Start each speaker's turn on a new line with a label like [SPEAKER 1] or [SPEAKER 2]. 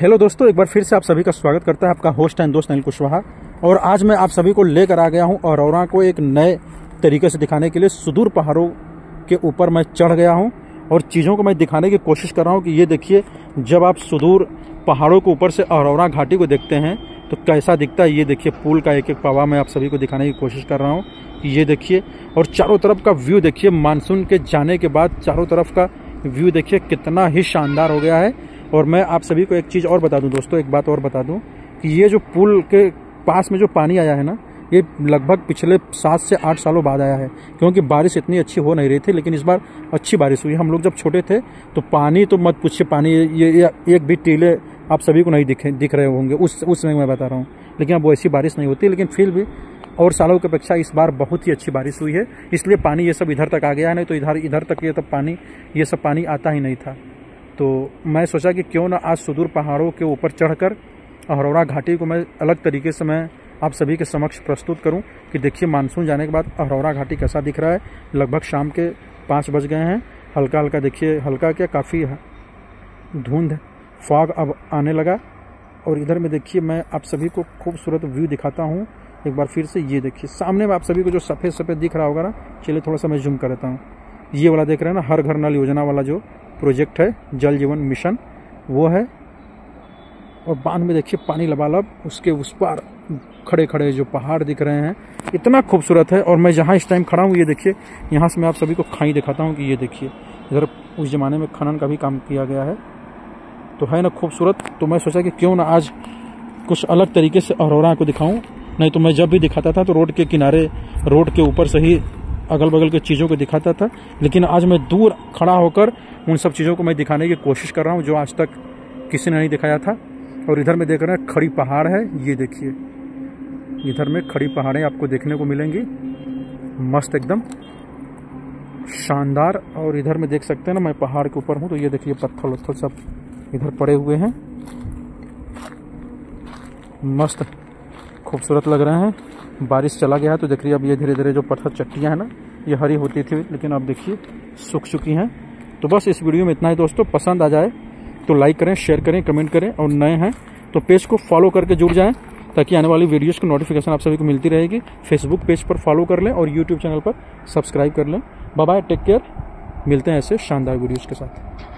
[SPEAKER 1] Hello दोस्तों, एक बार फिर से आप सभी का स्वागत करता है आपका होस्ट एंड दोस्त अनिल कुशवाहा। और आज मैं आप सभी को लेकर आ गया हूँ औरौरा को एक नए तरीके से दिखाने के लिए। सुदूर पहाड़ों के ऊपर मैं चढ़ गया हूँ और चीज़ों को मैं दिखाने की कोशिश कर रहा हूँ कि ये देखिए, जब आप सुदूर पहाड़ों के ऊपर से औरौरा घाटी को देखते हैं तो कैसा दिखता है? ये देखिए, पुल का एक एक पवा मैं आप सभी को दिखाने की कोशिश कर रहा हूँ कि ये देखिए। और चारों तरफ़ का व्यू देखिए, मानसून के जाने के बाद चारों तरफ़ का व्यू देखिए, कितना ही शानदार हो गया है। और मैं आप सभी को एक चीज़ और बता दूँ दोस्तों एक बात और बता दूँ कि ये जो पुल के पास में जो पानी आया है ना ये लगभग पिछले सात से आठ सालों बाद आया है क्योंकि बारिश इतनी अच्छी हो नहीं रही थी लेकिन इस बार अच्छी बारिश हुई। हम लोग जब छोटे थे तो पानी तो मत पूछिए पानी ये, एक भी टीले आप सभी को नहीं दिखे दिख रहे होंगे उस उस समय मैं बता रहा हूँ। लेकिन अब वैसी बारिश नहीं होती लेकिन फिर भी और सालों की अपेक्षा इस बार बहुत ही अच्छी बारिश हुई है इसलिए पानी ये सब इधर तक आ गया है नहीं तो इधर इधर तक ये तब पानी ये सब पानी आता ही नहीं था। तो मैं सोचा कि क्यों ना आज सुदूर पहाड़ों के ऊपर चढ़कर अहरौरा घाटी को मैं अलग तरीके से मैं आप सभी के समक्ष प्रस्तुत करूँ कि देखिए मानसून जाने के बाद अहरौरा घाटी कैसा दिख रहा है। लगभग शाम के पाँच बज गए हैं। हल्का हल्का देखिए, हल्का क्या काफ़ी धुंध, फॉग अब आने लगा। और इधर में देखिए, मैं आप सभी को खूबसूरत व्यू दिखाता हूँ। एक बार फिर से ये देखिए, सामने में आप सभी को जो सफ़ेद सफ़ेद दिख रहा होगा ना, चलिए थोड़ा सा मैं जूम कर देता हूँ। ये वाला देख रहे हैं ना, हर घर नल योजना वाला जो प्रोजेक्ट है, जल जीवन मिशन। वो है। और बाँध में देखिए, पानी लबालब, उसके उस पार खड़े खड़े जो पहाड़ दिख रहे हैं। इतना खूबसूरत है, और मैं जहाँ इस टाइम खड़ा हूँ, ये देखिए, यहाँ से मैं आप सभी को खाई दिखाता हूँ कि ये देखिए, इधर उस ज़माने में खनन का भी काम किया गया है। तो है ना खूबसूरत तो मैं सोचा कि क्यों ना आज कुछ अलग तरीके से अरोरा को दिखाऊँ। नहीं तो मैं जब भी दिखाता था तो रोड के किनारे, रोड के ऊपर से ही अगल बगल के चीज़ों को दिखाता था, लेकिन आज मैं दूर खड़ा होकर उन सब चीज़ों को मैं दिखाने की कोशिश कर रहा हूँ जो आज तक किसी ने नहीं दिखाया था। और इधर में देख रहे हैं, खड़ी पहाड़ है, ये देखिए। इधर में खड़ी पहाड़ें आपको देखने को मिलेंगी। मस्त एकदम। शानदार। और इधर में देख सकते हैं ना, मैं पहाड़ के ऊपर हूँ तो ये देखिए पत्थर वत्थर सब इधर पड़े हुए हैं। मस्त। खूबसूरत लग रहे हैं। बारिश चला गया है तो देखिए अब ये धीरे धीरे जो पत्थर चट्टियाँ हैं ना ये हरी होती थी, लेकिन अब देखिए, सूख चुकी हैं। तो बस इस वीडियो में इतना ही दोस्तों। पसंद आ जाए तो लाइक करें शेयर करें कमेंट करें और नए हैं तो पेज को फॉलो करके जुड़ जाएँ ताकि आने वाली वीडियोस की नोटिफिकेशन आप सभी को मिलती रहेगी। फेसबुक पेज पर फॉलो कर लें और यूट्यूब चैनल पर सब्सक्राइब कर लें। बाय टेक केयर मिलते हैं ऐसे शानदार वीडियोज़ के साथ।